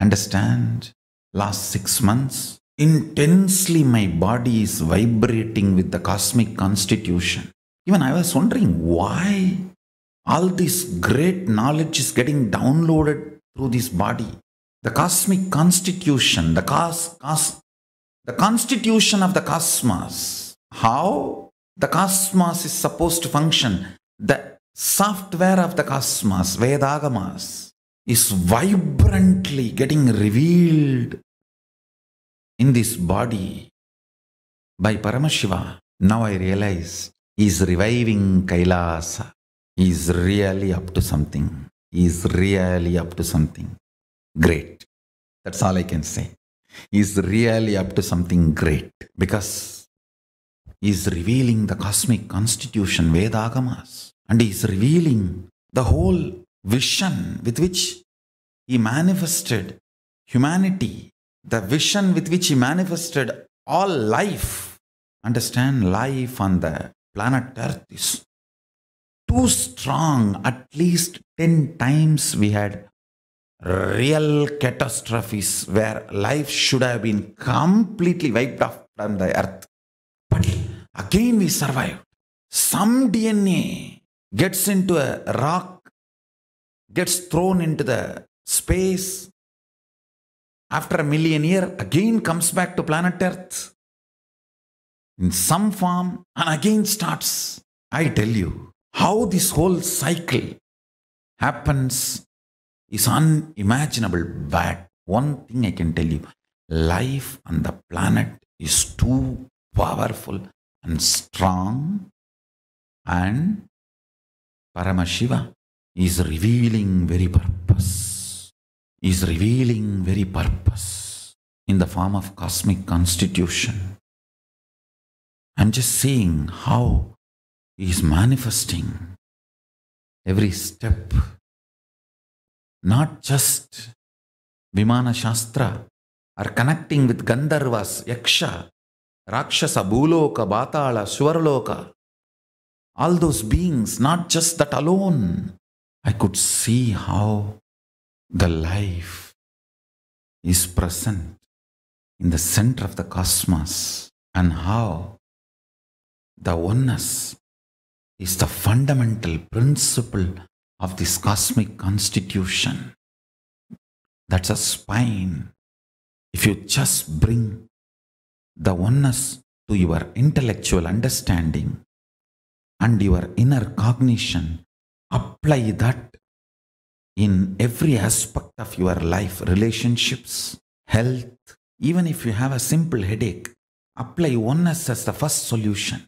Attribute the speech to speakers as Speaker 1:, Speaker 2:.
Speaker 1: Understand? Last six months, intensely my body is vibrating with the cosmic constitution. Even I was wondering why all this great knowledge is getting downloaded through this body. The cosmic constitution, the cos, cos the constitution of the cosmos. How the cosmos is supposed to function. The software of the cosmos, Vedagamas, is vibrantly getting revealed in this body by Paramashiva. Now I realize he is reviving Kailasa. He is really up to something. He is really up to something great. That's all I can say. He is really up to something great because he is revealing the cosmic constitution, Vedagamas, and he is revealing the whole vision with which he manifested humanity, the vision with which he manifested all life. Understand, life on the planet Earth is too strong. At least 10 times we had real catastrophes where life should have been completely wiped off from the earth. But again we survived. Some DNA gets into a rock, gets thrown into the space. After a million year, again comes back to planet Earth in some form and again starts. I tell you how this whole cycle happens is unimaginable. But one thing I can tell you life on the planet is too powerful and strong, and Paramashiva is revealing very purpose, is revealing very purpose in the form of cosmic constitution. I'm just seeing how he is manifesting every step not just Vimana Shastra are connecting with Gandharvas, Yaksha, Rakshasa, Bhuloka, Pathala, Swarloka. All those beings, not just that alone. I could see how the life is present in the center of the cosmos and how the oneness is the fundamental principle of this cosmic constitution. That's a spine. If you just bring the oneness to your intellectual understanding and your inner cognition, apply that in every aspect of your life, relationships, health, even if you have a simple headache, apply oneness as the first solution.